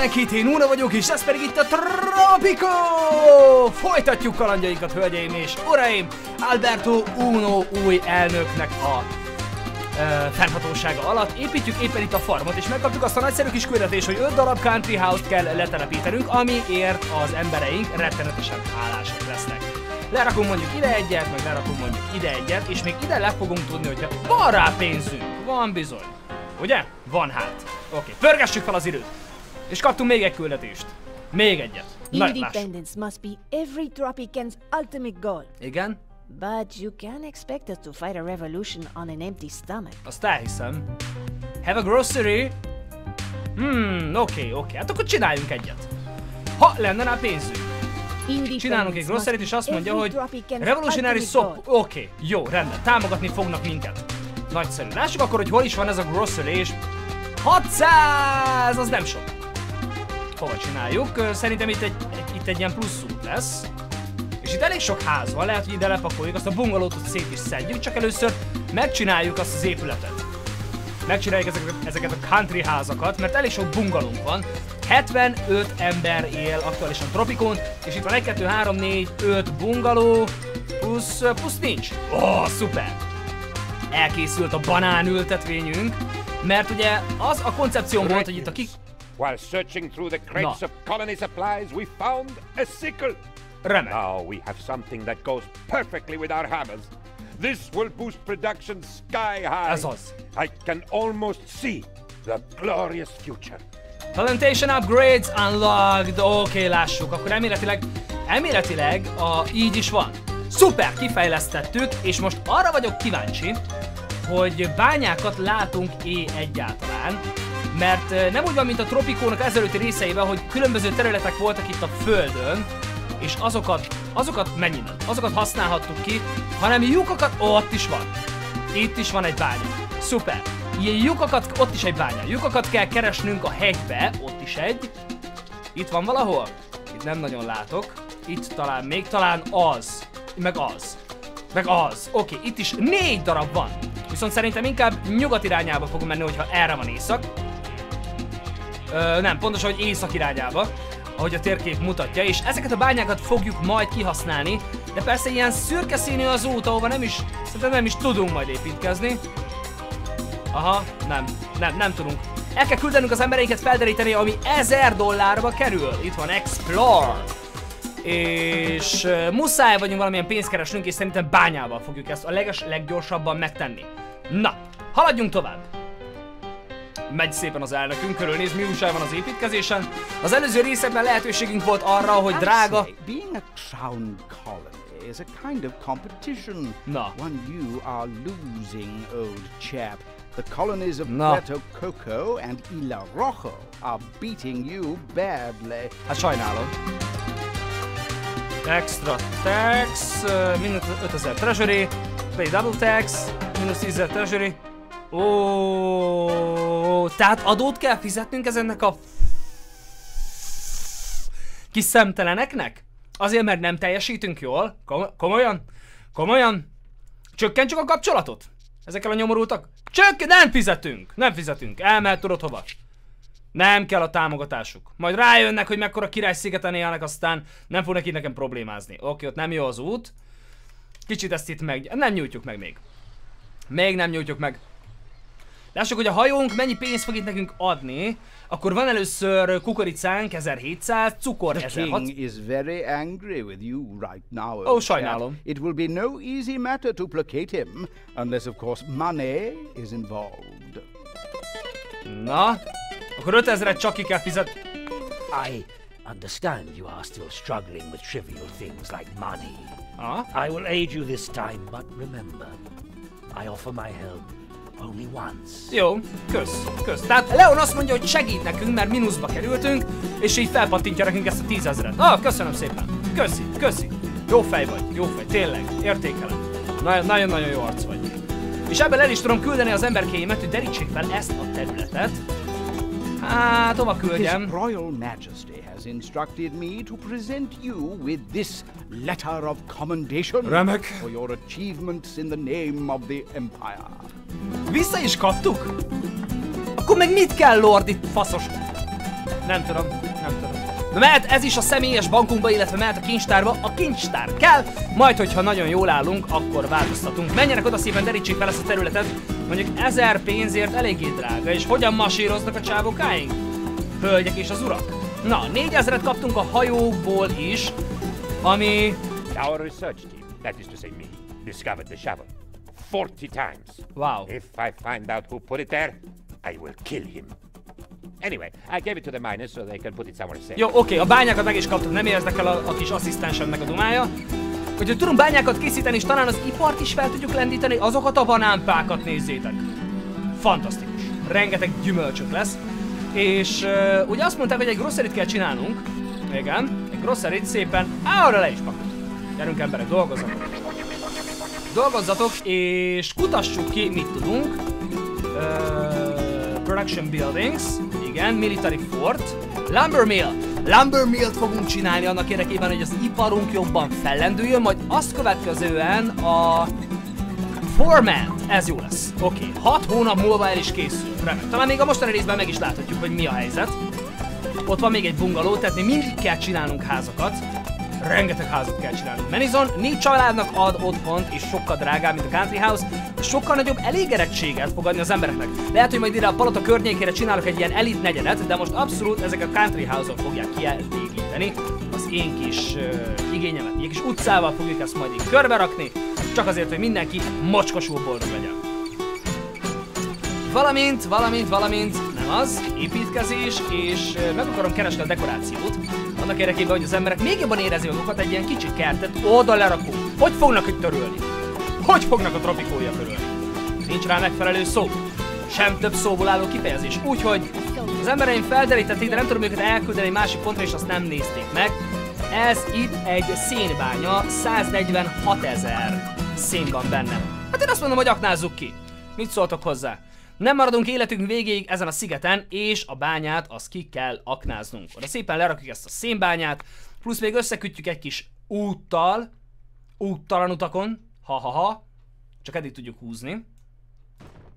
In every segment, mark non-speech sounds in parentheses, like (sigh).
Mindenkit, én Una vagyok, és ez pedig itt a Tropico! Folytatjuk kalandjainkat, hölgyeim és uraim! Alberto Uno új elnöknek a ö, fennhatósága alatt építjük éppen itt a farmot, és megkaptuk azt a nagyszerű kis küldetést, hogy 5 darab country house-t kell letelepítenünk, amiért az embereink rettenetesen hálásak lesznek. Lerakunk mondjuk ide egyet, meg lerakunk mondjuk ide egyet, és még ide le fogunk tudni, hogyha van rá pénzünk. Van bizony. Ugye? Van hát. Oké, okay. pörgessük fel az időt. És kaptunk még egy küldetést. Még egyet. Na. Independence must be every Tropican's ultimate goal. Igen, But you can't expect us to fight a revolution on an empty stomach. azt elhiszem. Have a grocery? Hmm, oké, okay, oké. Okay. Hát akkor csináljunk egyet. Ha lenne rá pénzünk. Csinálunk egy groceryt, és azt mondja, hogy Revolutionary Shop. Oké, okay, jó, rendben. Támogatni fognak minket. Nagyszerű. Lássuk akkor, hogy hol is van ez a grocery, és 600! Az nem sok. Hova csináljuk? Szerintem itt egy, itt egy ilyen plusz út lesz. És itt elég sok ház van, lehet, hogy ide lepakoljuk, azt a bungalót szét is szedjük, csak először megcsináljuk azt az épületet. Megcsináljuk ezeket, ezeket a country házakat, mert elég sok bungalónk van. 75 ember él aktuálisan Tropikon, és itt van 1, 2, 3, 4, 5 bungaló, plusz, plusz nincs. Ó, oh, szuper! Elkészült a banánültetvényünk, mert ugye az a koncepció volt, hogy itt a kik... While searching through the crates No. of colony supplies, we found a sickle. Remek. Now we have something that goes perfectly with our hammers. This will boost production sky high. Ez az. I can almost see the glorious future. Plantation upgrades unlocked. Oké, okay, lássuk. Akkor elméletileg, elméletileg a, így is van. Szuper, kifejlesztettük, és most arra vagyok kíváncsi, hogy bányákat látunk-e egyáltalán. Mert nem úgy van, mint a Tropikónak ezelőtti részeiben, hogy különböző területek voltak itt a Földön, és azokat, azokat mennyiben? Azokat használhattuk ki, hanem lyukakat, ó, ott is van. Itt is van egy bánya. Szuper. Ilyen lyukakat, ott is egy bánya. Lyukakat kell keresnünk a hegybe, ott is egy. Itt van valahol? Itt nem nagyon látok. Itt talán még, talán az. Meg az. Meg az. Oké, itt is négy darab van. Viszont szerintem inkább nyugat irányába fogunk menni, hogyha erre van észak. Ö, nem, pontosan, hogy észak irányába, ahogy a térkép mutatja, és ezeket a bányákat fogjuk majd kihasználni, de persze ilyen szürke színű az út, ahova nem is, szerintem nem is tudunk majd építkezni. Aha, nem, nem, nem tudunk. El kell küldenünk az embereinket felderíteni, ami 1000 dollárba kerül. Itt van Explore. És uh, muszáj vagyunk valamilyen pénzt keresnünk, és szerintem bányával fogjuk ezt a leges, leggyorsabban megtenni. Na, haladjunk tovább megy szépen az elnökünk, körülnéz, mi újság van az építkezésen. Az előző részekben lehetőségünk volt arra, hogy drága... Being a crown colony is a kind of competition. No. One you are losing, old chap. The colonies of No. Puerto Coco and Isla Rojo are beating you badly. Hát sajnálom. Extra tax, mínusz 5000 treasury, pay double tax, mínusz 10 treasury. Ó, tehát adót kell fizetnünk ezennek a kis szemteleneknek? Azért, mert nem teljesítünk jól? Kom- komolyan? Komolyan? Csökkentsük a kapcsolatot? Ezekkel a nyomorultak? Csökken, nem fizetünk! Nem fizetünk. Elmehet tudod hova? Nem kell a támogatásuk. Majd rájönnek, hogy mekkora királyszigeten élnek, aztán nem fognak itt nekem problémázni. Oké, ott nem jó az út. Kicsit ezt itt meg... Nem nyújtjuk meg még. Még nem nyújtjuk meg. Lássuk, hogy a hajónk mennyi pénzt fog itt nekünk adni. Akkor van először kukoricánk 1700, cukor The 1600. king is very angry with you right now, old Oh, sajnálom. It will be no easy matter to placate him, unless of course money is involved. Na, akkor 5000-et csak ki kell fizet. I understand you are still struggling with trivial things like money. Ah, I will aid you this time, but remember, I offer my help. Jó, kösz, kösz. Tehát Leon azt mondja, hogy segít nekünk, mert mínuszba kerültünk, és így felpattintja nekünk ezt a tízezeret. Ah, köszönöm szépen. Köszi, köszi. Jó fej vagy, jó fej, tényleg, értékelem. Nagyon- Nagyon-nagyon jó arc vagy. És ebben el is tudom küldeni az emberkéimet, hogy derítsék fel ezt a területet. Hát, hova His küldjem? Royal Majesty has instructed me to present you with this letter of commendation Remek. for your achievements in the name of the Empire. Vissza is kaptuk? Akkor meg mit kell, Lord, itt faszos? Nem tudom, nem tudom. Na mehet ez is a személyes bankunkba, illetve mehet a kincstárba. A kincstár kell, majd hogyha nagyon jól állunk, akkor változtatunk. Menjenek oda szépen, derítsék fel ezt a területet. Mondjuk ezer pénzért eléggé drága, és hogyan masíroznak a csávokáink? Hölgyek és az urak. Na, 4000-et kaptunk a hajókból is, ami... Our research team, that is to say me, discovered the shovel 40 times. Wow. If I find out who put it there, I will kill him. Anyway, I gave it to the miners so they can put it somewhere safe. Jó, oké, a bányákat meg is kaptuk, nem érdekel a, a kis asszisztensemnek a dumája. Hogyha tudunk bányákat készíteni, és talán az ipart is fel tudjuk lendíteni, azokat a banánpákat nézzétek. Fantasztikus. Rengeteg gyümölcsök lesz. És uh, ugye azt mondták, hogy egy grosserit kell csinálnunk. Igen, egy grosserit szépen arra le is pakoljuk. Gyerünk emberek, dolgozzatok. Dolgozzatok, és kutassuk ki, mit tudunk. Uh, production buildings, igen, military fort, lumber mill. Lumber millt fogunk csinálni annak érdekében, hogy az iparunk jobban fellendüljön, majd azt következően a Foreman, ez jó lesz. Oké, okay. 6 hónap múlva el is készül. Remek. Talán még a mostani részben meg is láthatjuk, hogy mi a helyzet. Ott van még egy bungaló, tehát mi mindig kell csinálnunk házakat. Rengeteg házat kell csinálnunk. Menizon négy családnak ad otthont, és sokkal drágább, mint a Country House, de sokkal nagyobb elégedettséget fog adni az embereknek. Lehet, hogy majd ide a palota környékére csinálok egy ilyen elit negyedet, de most abszolút ezek a Country House-ok fogják kielégíteni az én kis uh, igényemet. Egy kis utcával fogjuk ezt majd így körbe rakni, csak azért, hogy mindenki mocskosul boldog legyen. Valamint, valamint, valamint, nem az, építkezés, és meg akarom keresni a dekorációt, annak érdekében, hogy az emberek még jobban érezzék magukat egy ilyen kicsi kertet, oda lerakunk. Hogy fognak itt törölni? Hogy fognak a tropikója törölni? Nincs rá megfelelő szó. Sem több szóból álló kifejezés. Úgyhogy az embereim felderítették, de nem tudom őket elküldeni másik pontra, és azt nem nézték meg. Ez itt egy szénbánya, 146 ezer szén van benne. Hát én azt mondom, hogy aknázzuk ki. Mit szóltok hozzá? Nem maradunk életünk végéig ezen a szigeten, és a bányát azt ki kell aknáznunk. Oda szépen lerakjuk ezt a szénbányát, plusz még összekütjük egy kis úttal, úttalan utakon, ha-ha-ha, csak eddig tudjuk húzni.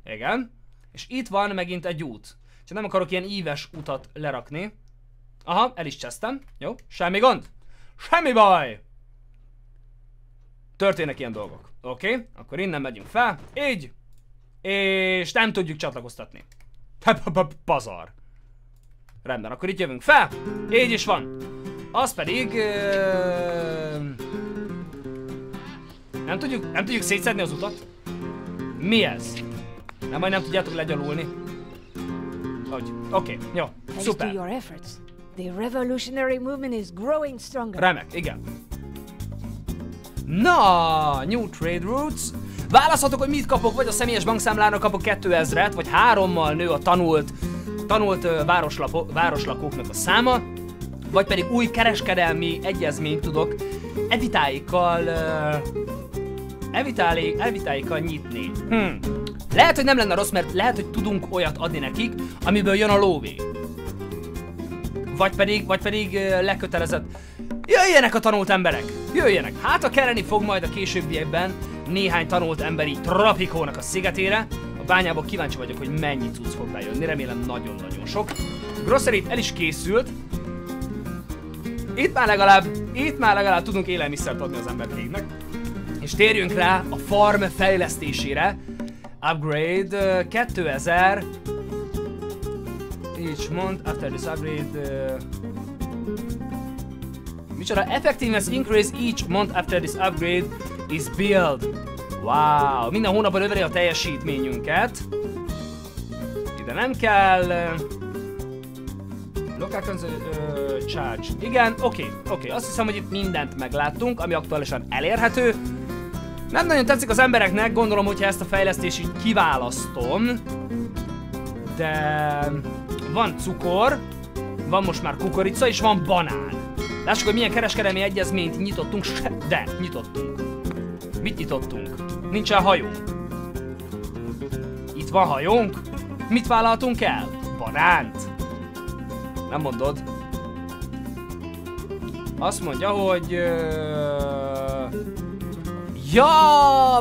Igen. És itt van megint egy út. Csak nem akarok ilyen íves utat lerakni. Aha, el is csesztem. Jó, semmi gond. Semmi baj. Történnek ilyen dolgok. Oké, okay, akkor innen megyünk fel. Így. És nem tudjuk csatlakoztatni. Pazar. Rendben, akkor itt jövünk fel. Így is van. Az pedig... Ö... Nem tudjuk, nem tudjuk szétszedni az utat? Mi ez? Nem, majd nem tudjátok legyalulni. Hogy? Oké, okay, jó, szuper. your efforts, the revolutionary movement is growing stronger. Remek, igen. Na, New Trade Routes. Választhatok, hogy mit kapok, vagy a személyes bankszámlára kapok 2000-et, vagy hárommal nő a tanult, tanult ö, városlapo, városlakóknak a száma, vagy pedig új kereskedelmi egyezményt tudok evitáikkal, ö, evitáli, evitáikkal nyitni. Hm. Lehet, hogy nem lenne rossz, mert lehet, hogy tudunk olyat adni nekik, amiből jön a lóvé. Vagy pedig, vagy pedig lekötelezett. Jöjjenek a tanult emberek! Jöjjenek! Hát, ha kelleni fog majd a későbbiekben néhány tanult emberi trapikónak a szigetére, a bányából kíváncsi vagyok, hogy mennyi cucc fog bejönni, remélem nagyon-nagyon sok. Grosserit el is készült. Itt már legalább, itt már legalább tudunk élelmiszert adni az emberkéknek. És térjünk rá a farm fejlesztésére. Upgrade ö, 2000 each month after this upgrade uh, Micsoda effectiveness increase each month after this upgrade is built. Wow, minden hónapban növeli a teljesítményünket. Ide nem kell. Local charge. Igen, oké, okay, oké. Okay. Azt hiszem, hogy itt mindent megláttunk, ami aktuálisan elérhető. Nem nagyon tetszik az embereknek, gondolom, hogyha ezt a fejlesztést így kiválasztom. De van cukor, van most már kukorica, és van banán. Lássuk, hogy milyen kereskedelmi egyezményt nyitottunk, de nyitottunk. Mit nyitottunk? Nincsen hajónk. Itt van hajónk? Mit vállaltunk el? Banánt. Nem mondod. Azt mondja, hogy... Ö... Ja,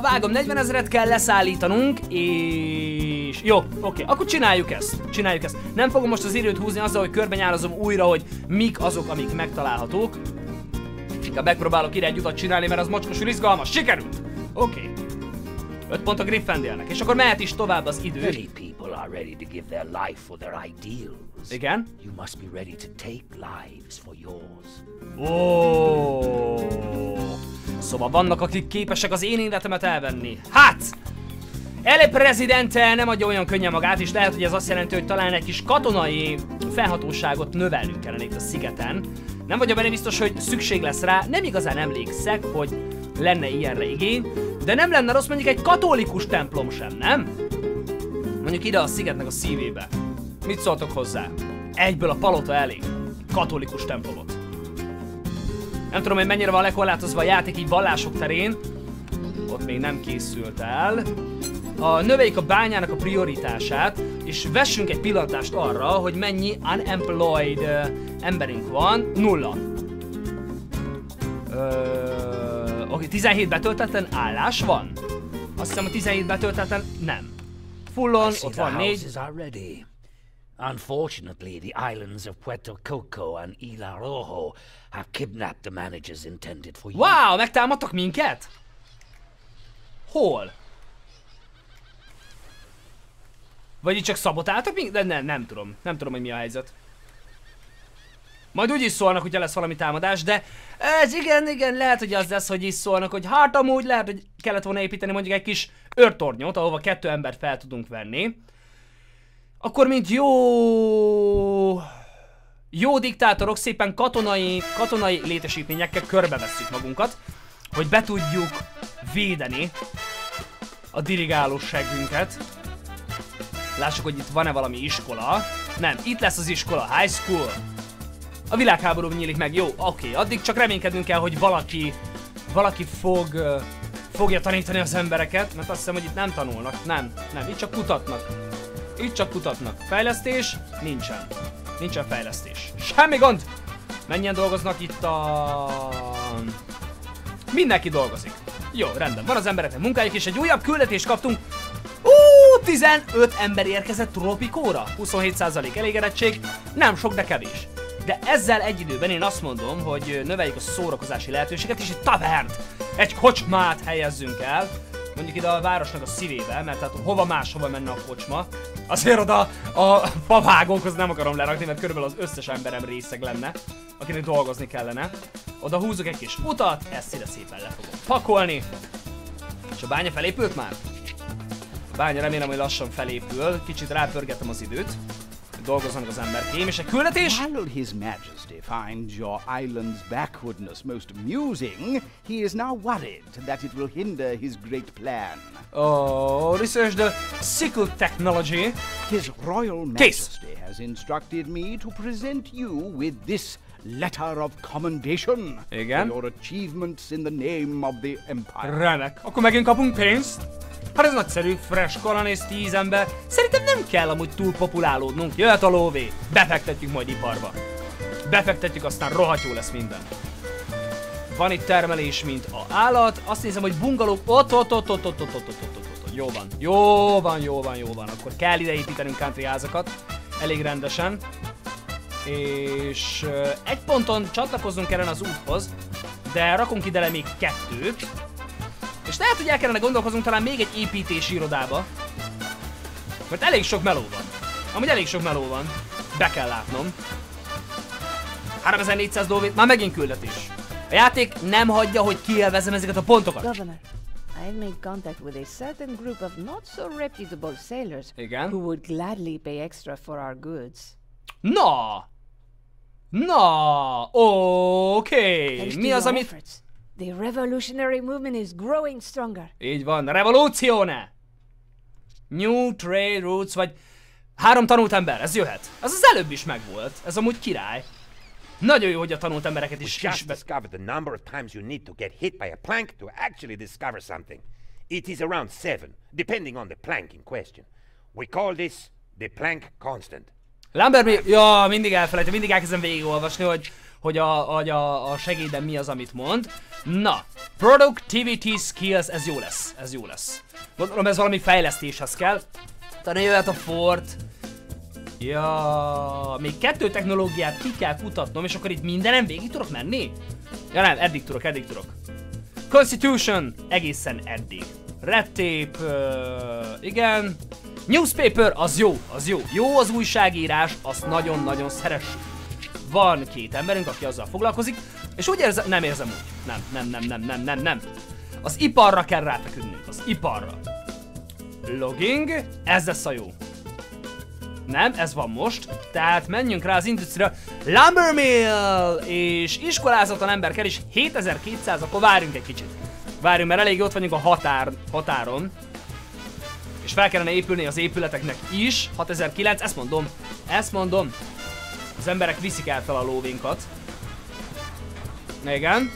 vágom, 40 ezeret kell leszállítanunk, és. Jó, oké, akkor csináljuk ezt. Csináljuk ezt. Nem fogom most az időt húzni azzal, hogy körbenyálazom újra, hogy mik azok, amik megtalálhatók. Inkább megpróbálok ide egy utat csinálni, mert az mocskosul izgalmas. Sikerült! Oké. 5 pont a Gryffindornek, és akkor mehet is tovább az idő. Many people are ready to give their life for their ideals. Igen. You must be ready to take lives for yours. Ó. Szóval vannak, akik képesek az én életemet elvenni. Hát! Ele Presidente nem adja olyan könnyen magát, és lehet, hogy ez azt jelenti, hogy talán egy kis katonai felhatóságot növelnünk kellene itt a szigeten. Nem vagyok benne biztos, hogy szükség lesz rá, nem igazán emlékszek, hogy lenne ilyenre igény, de nem lenne rossz mondjuk egy katolikus templom sem, nem? Mondjuk ide a szigetnek a szívébe. Mit szóltok hozzá? Egyből a palota elé. Katolikus templomot. Nem tudom, hogy mennyire van lekorlátozva a játék így vallások terén. Ott még nem készült el. A növeljük a bányának a prioritását, és vessünk egy pillantást arra, hogy mennyi unemployed uh, emberünk van. Nulla. Ö, oké, 17 betöltetlen állás van? Azt hiszem, hogy 17 betöltetlen nem. Fullon, ott van négy. Unfortunately, the islands of Puerto Coco and Isla Rojo have kidnapped the managers intended for you. Wow, megtámadtak minket? Hol? Vagy itt csak szabotáltak minket? De nem, nem tudom. Nem tudom, hogy mi a helyzet. Majd úgy is szólnak, hogyha lesz valami támadás, de ez igen, igen, lehet, hogy az lesz, hogy is szólnak, hogy hát amúgy lehet, hogy kellett volna építeni mondjuk egy kis őrtornyot, ahova kettő embert fel tudunk venni. Akkor mint jó... Jó diktátorok szépen katonai, katonai létesítményekkel körbevesszük magunkat, hogy be tudjuk védeni a dirigálóságünket. Lássuk, hogy itt van-e valami iskola. Nem, itt lesz az iskola, high school. A világháború nyílik meg, jó, oké, addig csak reménykednünk kell, hogy valaki, valaki fog, fogja tanítani az embereket, mert azt hiszem, hogy itt nem tanulnak, nem, nem, itt csak kutatnak. Itt csak kutatnak. Fejlesztés? Nincsen. Nincsen fejlesztés. Semmi gond! Mennyien dolgoznak itt a... Mindenki dolgozik. Jó, rendben. Van az embereknek munkájuk, és egy újabb küldetést kaptunk. Ú, 15 ember érkezett Tropikóra. 27% elégedettség. Nem sok, de kevés. De ezzel egy időben én azt mondom, hogy növeljük a szórakozási lehetőséget, és egy tavernt, egy kocsmát helyezzünk el. Mondjuk ide a városnak a szívébe, mert hát hova máshova menne a kocsma. Azért oda a favágókhoz nem akarom lerakni, mert körülbelül az összes emberem részeg lenne, akinek dolgozni kellene. Oda húzok egy kis utat, ezt ide szépen le fogom pakolni. És a bánya felépült már? Bánya remélem, hogy lassan felépül. Kicsit rápörgetem az időt. Dolgozzanak az emberkém, és egy küldetés? While His Majesty finds your island's backwardness most amusing, he is now worried that it will hinder his great plan. Oh, research the sickle technology. His Royal Case. Majesty has instructed me to present you with this letter of commendation Igen. for your achievements in the name of the Empire. Remek. Akkor megint kapunk pénzt? Hát ez nagyszerű, fresh kalanész 10 ember. Szerintem nem kell amúgy túl populálódnunk. Jöhet a lóvé. Befektetjük majd iparba. Befektetjük, aztán rohadt jó lesz minden. Van itt termelés, mint a állat. Azt nézem, hogy bungalók... Ott, ott, ott, ott, ott, ott, ott, ott, ott, ott, ott. Jó van. Jó van, jó van, jó van. Akkor kell ide építenünk country házakat. Elég rendesen. És egy ponton csatlakozzunk kellene az úthoz, de rakunk ide le még kettőt. És lehet, hogy el kellene gondolkozunk talán még egy építési irodába. Mert elég sok meló van. Amúgy elég sok meló van. Be kell látnom. 3400 dolvét, már megint küldetés. A játék nem hagyja, hogy kielvezem ezeket a pontokat. Governor, I've made contact with a certain group of not so reputable sailors Igen. who would gladly pay extra for our goods. Na! Na! Oké! To Mi az, amit... the revolutionary movement is growing stronger. Így van, revolúcióne! New Trade Routes, vagy három tanult ember, ez jöhet. Ez az előbb is megvolt, ez amúgy király. Nagyon jó, hogy a tanult embereket We is just ismer... discovered the number of times you need to get hit by a plank to actually discover something. It is around seven, depending on the plank in question. We call this the plank constant. Lambert mi... Ja, mindig elfelejtem, mindig elkezdem végigolvasni, hogy, hogy, a, hogy a, a segédem mi az, amit mond. Na, Productivity Skills, ez jó lesz, ez jó lesz. Gondolom ez valami fejlesztéshez kell. Utána jöhet a fort. Ja, még kettő technológiát ki kell kutatnom, és akkor itt mindenem végig tudok menni? Ja nem, eddig tudok, eddig tudok. Constitution, egészen eddig. Red tape, uh, igen. Newspaper, az jó, az jó. Jó az újságírás, azt nagyon-nagyon szeressük. Van két emberünk, aki azzal foglalkozik, és úgy érzem, nem érzem úgy. Nem, nem, nem, nem, nem, nem, nem. Az iparra kell ráfeküdnünk, az iparra. Logging, ez lesz a jó. Nem, ez van most. Tehát menjünk rá az industria. Lumber Mill! És iskolázatlan ember kell is 7200, akkor várjunk egy kicsit. Várjunk, mert elég ott vagyunk a határ, határon. És fel kellene épülni az épületeknek is. 6009, ezt mondom. Ezt mondom. Az emberek viszik el fel a lóvinkat. Igen.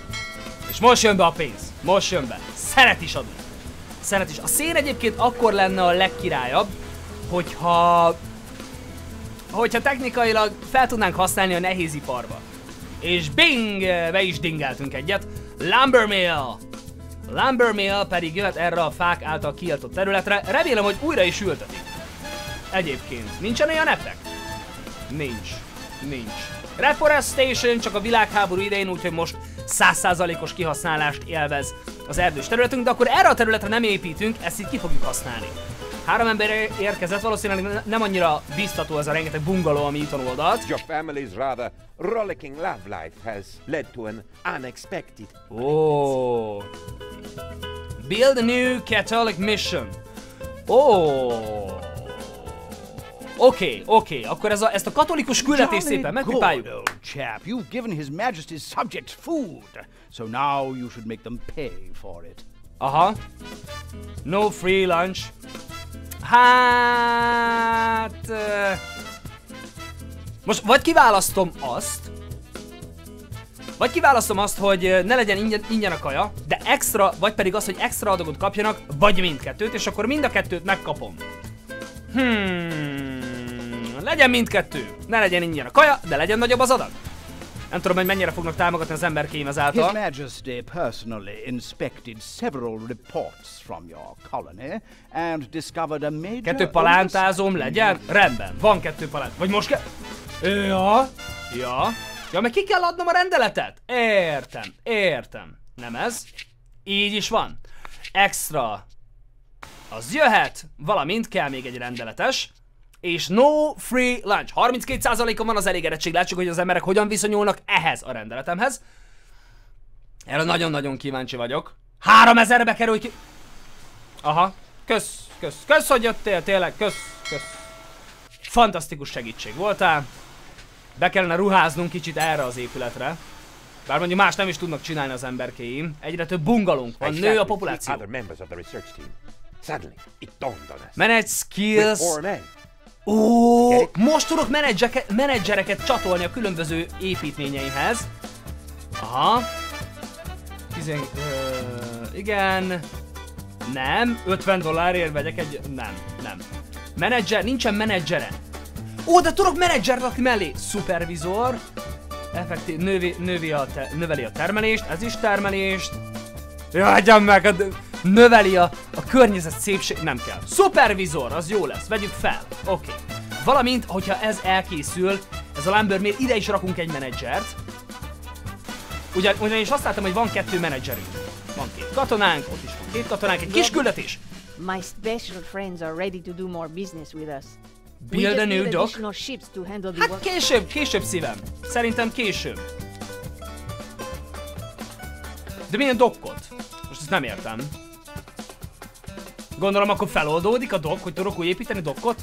És most jön be a pénz. Most jön be. Szeret is adni. Szeret is. A szén egyébként akkor lenne a legkirályabb, hogyha hogyha technikailag fel tudnánk használni a nehéziparba. És bing! Be is dingeltünk egyet. Lumber Mill! Lumber Mill pedig jöhet erre a fák által kiirtott területre. Remélem, hogy újra is ültetik. Egyébként. Nincsen olyan epek? Nincs. Nincs. Reforestation csak a világháború idején, úgyhogy most 100%-os kihasználást élvez az erdős területünk, de akkor erre a területre nem építünk, ezt így ki fogjuk használni. Három ember érkezett, valószínűleg nem annyira biztató ez a rengeteg bungaló, ami itt oldalt. Your family's rather rollicking love life has led to an unexpected. Oh. Build a new Catholic mission. Oh. Oké, okay, oké, okay. akkor ez a, ezt a katolikus küldetést szépen megpipáljuk. chap. You've given His Majesty's subjects food, so now you should make them pay for it. Aha. No free lunch. Hát... Most vagy kiválasztom azt, vagy kiválasztom azt, hogy ne legyen ingyen, ingyen a kaja, de extra, vagy pedig az, hogy extra adagot kapjanak, vagy mindkettőt, és akkor mind a kettőt megkapom. Hmm, legyen mindkettő. Ne legyen ingyen a kaja, de legyen nagyobb az adag. Nem tudom, hogy mennyire fognak támogatni az emberkéim His ezáltal. Majesty personally inspected several reports from your colony and discovered a major... Kettő palántázom legyen? Rendben, van kettő palánt. Vagy most kell... Ja, ja. Ja, meg ki kell adnom a rendeletet? Értem, értem. Nem ez? Így is van. Extra. Az jöhet, valamint kell még egy rendeletes. És no free lunch. 32%-on van az elégedettség. Látsuk, hogy az emberek hogyan viszonyulnak ehhez a rendeletemhez. Erre nagyon-nagyon kíváncsi vagyok. 3000-be kerül ki... Aha. Kösz, kösz, kösz, hogy jöttél, tényleg, kösz, kösz. Fantasztikus segítség voltál. Be kellene ruháznunk kicsit erre az épületre. Bár mondjuk más nem is tudnak csinálni az emberkéim. Egyre több bungalunk van, nő a populáció. Manage skills. Ó, most tudok menedzsereket csatolni a különböző építményeimhez. Aha. Tizen... Ö, igen. Nem. 50 dollárért vegyek egy... Nem, nem. Menedzser, nincsen menedzsere. Ó, de tudok menedzsert rakni mellé. Supervizor. Effektív, növi, növi a te, növeli a termelést, ez is termelést. Jaj, meg, a, növeli a, a környezet szépség, nem kell. Supervizor, az jó lesz, vegyük fel. Oké. Okay. Valamint, hogyha ez elkészül, ez a Lumber Mill, ide is rakunk egy menedzsert. Ugyan, ugyanis azt láttam, hogy van kettő menedzserünk. Van két katonánk, ott is van két katonánk, egy kis küldetés. My special friends are ready to do more business with us. Build a new dock. Hát később, később szívem. Szerintem később. De milyen dokkot? Most ezt nem értem. Gondolom akkor feloldódik a dokk, hogy tudok úgy építeni dokkot?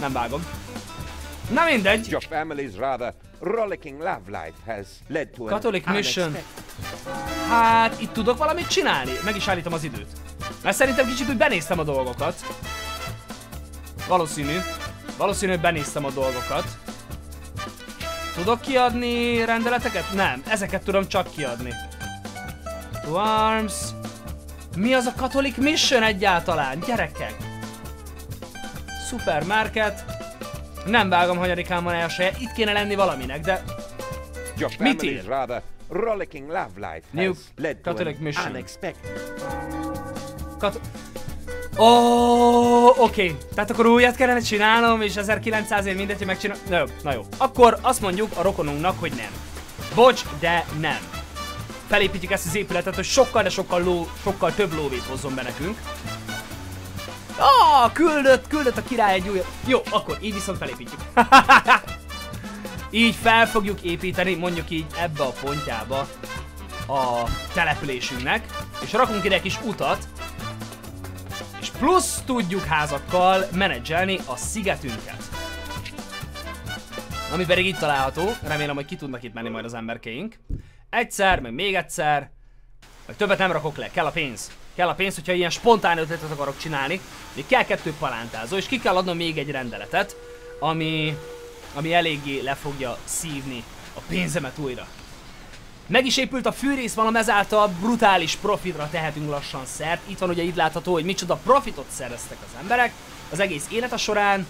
Nem vágom. Na mindegy. Your family's rather rollicking love life has led to Catholic mission. Hát itt tudok valamit csinálni? Meg is állítom az időt. Mert szerintem kicsit úgy benéztem a dolgokat. Valószínű. Valószínű, hogy benéztem a dolgokat. Tudok kiadni rendeleteket? Nem, ezeket tudom csak kiadni. To Arms. Mi az a Catholic Mission egyáltalán? Gyerekek! Supermarket. Nem vágom, hanyadikán van elsője. Itt kéne lenni valaminek, de Your Mit ír? rather rollicking love life New led Catholic mission. unexpected. Kat- Ó, oh, oké. Okay. Tehát akkor újat kellene csinálnom, és 1900-ért mindegy, hogy megcsinálom. Na jó, na jó. Akkor azt mondjuk a rokonunknak, hogy nem. Bocs, de nem. Felépítjük ezt az épületet, hogy sokkal, de sokkal, ló, sokkal több lóvét hozzon be nekünk. Ah, küldött, küldött a király egy új... Jó, akkor így viszont felépítjük. (laughs) így fel fogjuk építeni, mondjuk így ebbe a pontjába a településünknek, és rakunk ide egy kis utat, és plusz tudjuk házakkal menedzselni a szigetünket. Ami pedig itt található, remélem, hogy ki tudnak itt menni majd az emberkeink. Egyszer, meg még egyszer, vagy többet nem rakok le, kell a pénz. Kell a pénz, hogyha ilyen spontán ötletet akarok csinálni. Még kell kettő palántázó, és ki kell adnom még egy rendeletet, ami, ami eléggé le fogja szívni a pénzemet újra. Meg is épült a fűrész valam, ezáltal brutális profitra tehetünk lassan szert. Itt van ugye itt látható, hogy micsoda profitot szereztek az emberek az egész élete során.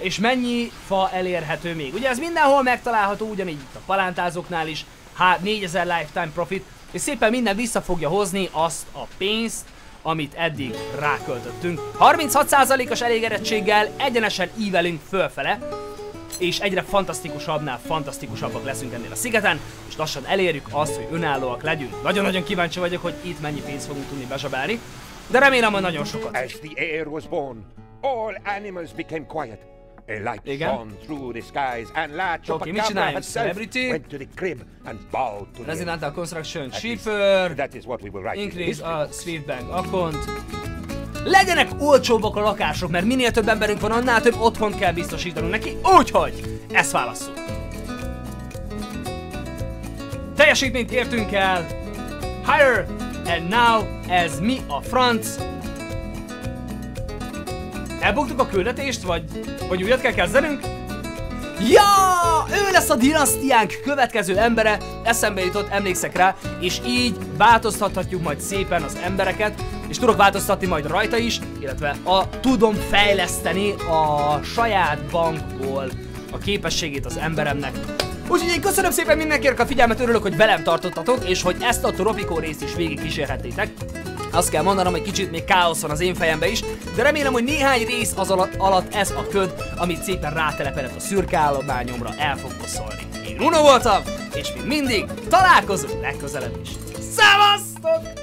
És mennyi fa elérhető még. Ugye ez mindenhol megtalálható, ugyanígy itt a palántázóknál is. Hát 4000 lifetime profit, és szépen minden vissza fogja hozni azt a pénzt, amit eddig ráköltöttünk. 36%-os elégedettséggel egyenesen ívelünk fölfele, és egyre fantasztikusabbnál fantasztikusabbak leszünk ennél a szigeten, és lassan elérjük azt, hogy önállóak legyünk. Nagyon-nagyon kíváncsi vagyok, hogy itt mennyi pénzt fogunk tudni bezsabálni, de remélem, hogy nagyon sokat. As the air was born, all animals became quiet. A light Igen. shone through the skies, and La Chupacabra csináljunk? herself Celebrity? went to the crib and bowed to the Residential Construction At least Cheaper, That is what we will write in Increase a. Swift Bank account. Legyenek olcsóbbak a lakások, mert minél több emberünk van, annál több otthont kell biztosítanunk neki, úgyhogy ezt válasszuk. Teljesítményt értünk el. Higher and now ez mi a franc? Elbuktuk a küldetést, vagy, vagy újat kell kezdenünk? Ja, ő lesz a dinasztiánk következő embere, eszembe jutott, emlékszek rá, és így változtathatjuk majd szépen az embereket, és tudok változtatni majd rajta is, illetve a, tudom fejleszteni a saját bankból a képességét az emberemnek. Úgyhogy én köszönöm szépen mindenkinek a figyelmet, örülök, hogy velem tartottatok, és hogy ezt a Tropico részt is végig kísérhettétek. Azt kell mondanom, hogy kicsit még káosz van az én fejembe is, de remélem, hogy néhány rész az alatt, alatt ez a köd, amit szépen rátelepedett a szürke állományomra, el fog koszolni. Én Uno voltam, és még mindig találkozunk legközelebb is. Szevasztok!